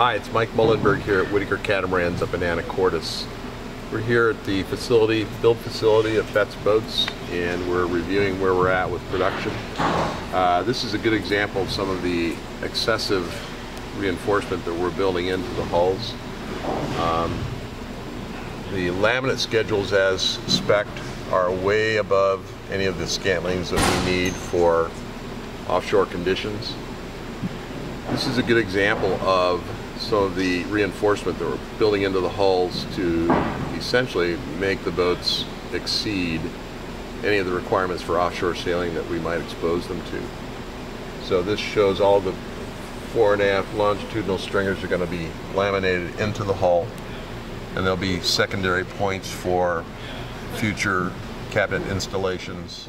Hi, it's Mike Mullenberg here at Whitacre Catamarans up in Anacortes. We're here at the facility, build facility of Betts Boats, and we're reviewing where we're at with production. Uh, this is a good example of some of the excessive reinforcement that we're building into the hulls. Um, the laminate schedules as spec'd are way above any of the scantlings that we need for offshore conditions. This is a good example of some of the reinforcement that we're building into the hulls to essentially make the boats exceed any of the requirements for offshore sailing that we might expose them to. So this shows all the fore and aft longitudinal stringers are going to be laminated into the hull and there'll be secondary points for future cabinet installations